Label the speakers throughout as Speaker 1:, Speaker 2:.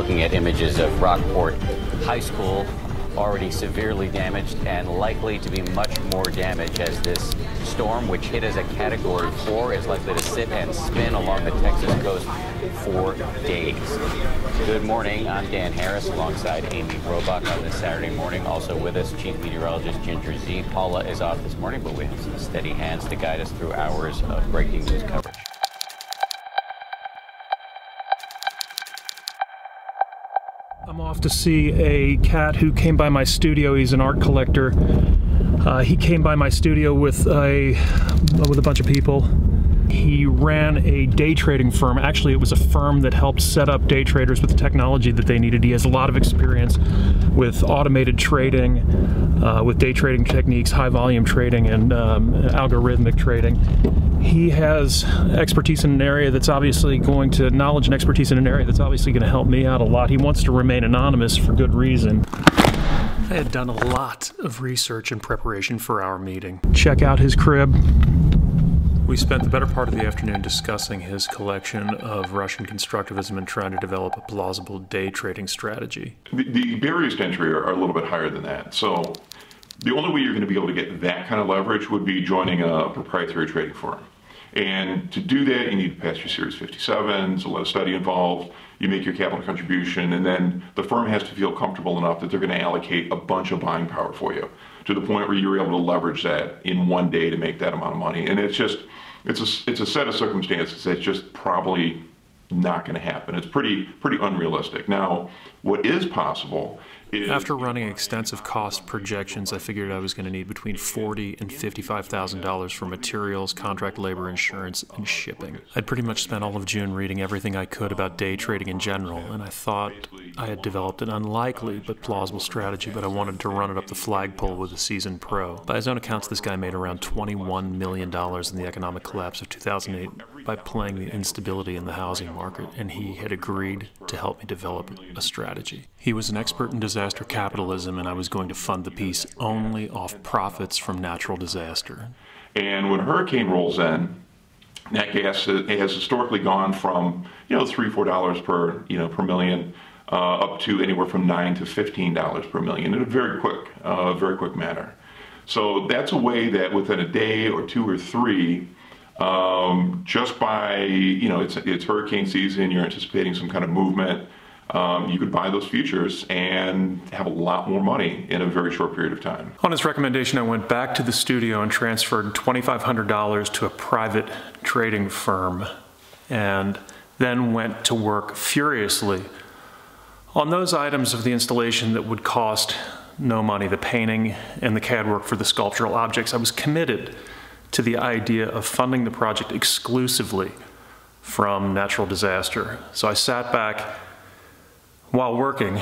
Speaker 1: looking at images of Rockport High School already severely damaged and likely to be much more damage as this storm, which hit as a Category 4, is likely to sit and spin along the Texas coast for days. Good morning. I'm Dan Harris alongside Amy Robach on this Saturday morning. Also with us, Chief Meteorologist Ginger Zee. Paula is off this morning, but we have some steady hands to guide us through hours of breaking news coverage.
Speaker 2: Off to see a cat who came by my studio. He's an art collector. Uh, he came by my studio with a with a bunch of people. He ran a day trading firm. Actually, it was a firm that helped set up day traders with the technology that they needed. He has a lot of experience with automated trading, uh, with day trading techniques, high volume trading, and um, algorithmic trading. He has expertise in an area that's obviously going to, knowledge and expertise in an area that's obviously going to help me out a lot. He wants to remain anonymous for good reason. I had done a lot of research and preparation for our meeting. Check out his crib. We spent the better part of the afternoon discussing his collection of Russian constructivism and trying to develop a plausible day trading strategy.
Speaker 3: The, the barriers to entry are, are, a little bit higher than that. So the only way you're going to be able to get that kind of leverage would be joining a proprietary trading firm. And to do that, you need to pass your Series 57s, a lot of study involved. You make your capital contribution, and then the firm has to feel comfortable enough that they're going to allocate a bunch of buying power for you to the point where you're able to leverage that in one day to make that amount of money. And it's just, it's a, it's a set of circumstances that's just probably not going to happen. It's pretty, pretty unrealistic. Now, what is possible
Speaker 2: after running extensive cost projections, I figured I was going to need between forty and fifty-five thousand dollars for materials, contract labor, insurance, and shipping. I'd pretty much spent all of June reading everything I could about day trading in general, and I thought I had developed an unlikely but plausible strategy, but I wanted to run it up the flagpole with a seasoned pro. By his own accounts, this guy made around $21 million in the economic collapse of 2008 by playing the instability in the housing market, and he had agreed to help me develop a strategy. He was an expert in disaster capitalism, and I was going to fund the piece only off profits from natural disaster.
Speaker 3: And when a hurricane rolls in, nat gas has historically gone from you know three four dollars per you know per million uh, up to anywhere from nine to fifteen dollars per million in a very quick uh, very quick manner. So that's a way that within a day or two or three, um, just by you know it's it's hurricane season, you're anticipating some kind of movement um, you could buy those futures and have a lot more money in a very short period of time.
Speaker 2: On his recommendation, I went back to the studio and transferred $2,500 to a private trading firm and then went to work furiously on those items of the installation that would cost no money, the painting and the CAD work for the sculptural objects. I was committed to the idea of funding the project exclusively from natural disaster. So I sat back while working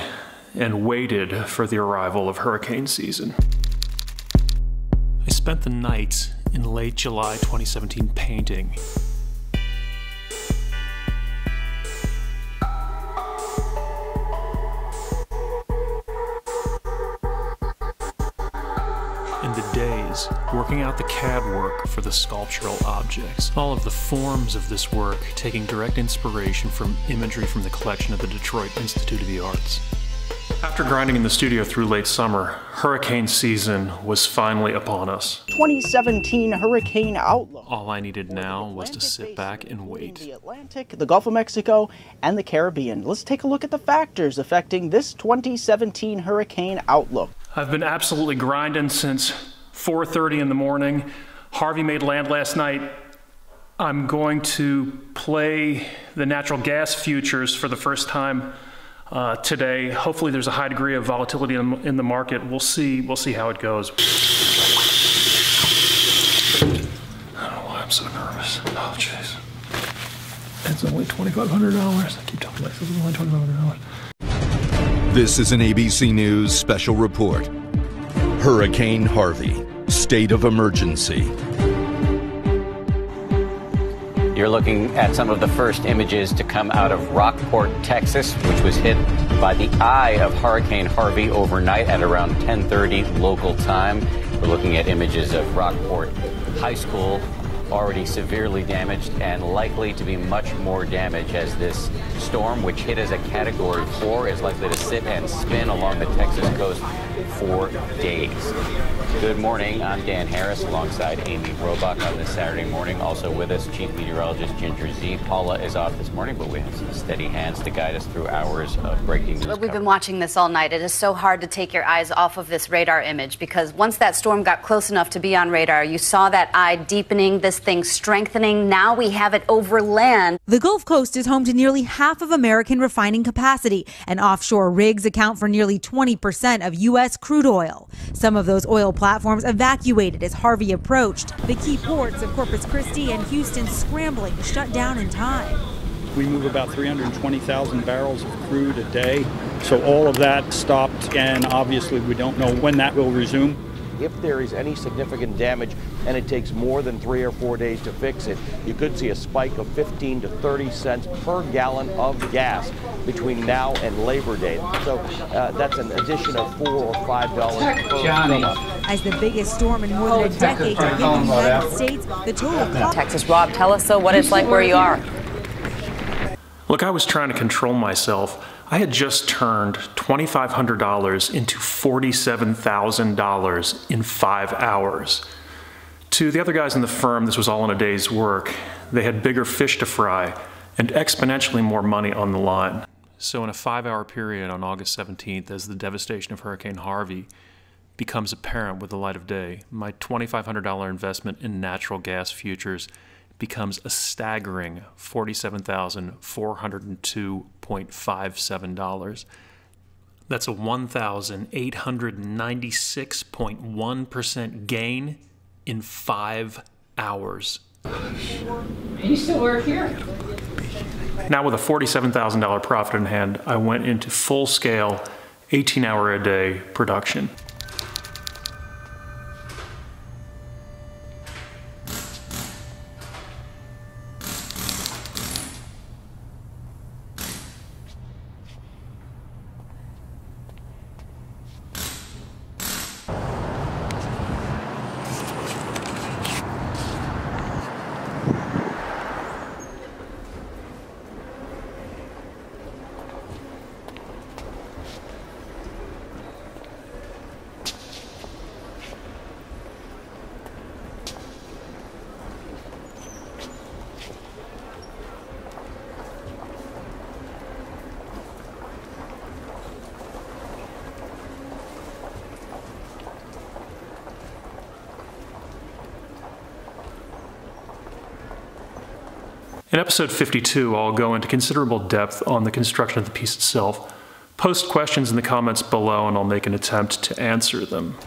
Speaker 2: and waited for the arrival of hurricane season. I spent the night in late July 2017 painting. Working out the CAD work for the sculptural objects. All of the forms of this work taking direct inspiration from imagery from the collection of the Detroit Institute of the Arts. After grinding in the studio through late summer, hurricane season was finally upon us.
Speaker 4: 2017 Hurricane Outlook.
Speaker 2: All I needed now was to sit back and wait.
Speaker 4: The Atlantic, the Gulf of Mexico, and the Caribbean. Let's take a look at the factors affecting this 2017 Hurricane Outlook.
Speaker 2: I've been absolutely grinding since 4.30 in the morning. Harvey made land last night. I'm going to play the natural gas futures for the first time uh, today. Hopefully there's a high degree of volatility in, in the market. We'll see, we'll see how it goes. I don't know why I'm so nervous. Oh, jeez. It's only $2,500. I keep telling myself it's only $2,500.
Speaker 5: This is an ABC News special report. Hurricane Harvey, state of emergency.
Speaker 1: You're looking at some of the first images to come out of Rockport, Texas, which was hit by the eye of Hurricane Harvey overnight at around 10:30 local time. We're looking at images of Rockport High School already severely damaged and likely to be much more damage as this storm, which hit as a Category 4, is likely to sit and spin along the Texas coast for days. Good morning. I'm Dan Harris alongside Amy Robach on this Saturday morning. Also with us, Chief Meteorologist Ginger Zee. Paula is off this morning, but we have some steady hands to guide us through hours of breaking news.
Speaker 6: We've been watching this all night. It is so hard to take your eyes off of this radar image because once that storm got close enough to be on radar, you saw that eye deepening, this thing strengthening. Now we have it over land.
Speaker 7: The Gulf Coast is home to nearly half of American refining capacity, and offshore rigs account for nearly 20% of U.S. crude oil. Some of those oil platforms evacuated as Harvey approached. The key ports of Corpus Christi and Houston scrambling to shut down in time.
Speaker 8: We move about 320,000 barrels of crude a day. So all of that stopped, and obviously we don't know when that will resume.
Speaker 9: If there is any significant damage and it takes more than three or four days to fix it, you could see a spike of 15 to 30 cents per gallon of gas between now and Labor Day. So uh, that's an addition of four or five dollars per
Speaker 10: Johnny.
Speaker 7: As the biggest storm in more than a decade to hit the United States, the total cost.
Speaker 6: Texas Rob, tell us so what it's like where you are.
Speaker 2: Look, I was trying to control myself. I had just turned $2,500 into $47,000 in five hours. To the other guys in the firm, this was all in a day's work. They had bigger fish to fry and exponentially more money on the line. So, in a five hour period on August 17th, as the devastation of Hurricane Harvey becomes apparent with the light of day, my $2,500 investment in natural gas futures becomes a staggering $47,402.57. That's a 1,896.1% gain in five hours.
Speaker 10: You still work here?
Speaker 2: Now, with a $47,000 profit in hand, I went into full scale, 18 hour a day production. In episode 52, I'll go into considerable depth on the construction of the piece itself. Post questions in the comments below and I'll make an attempt to answer them.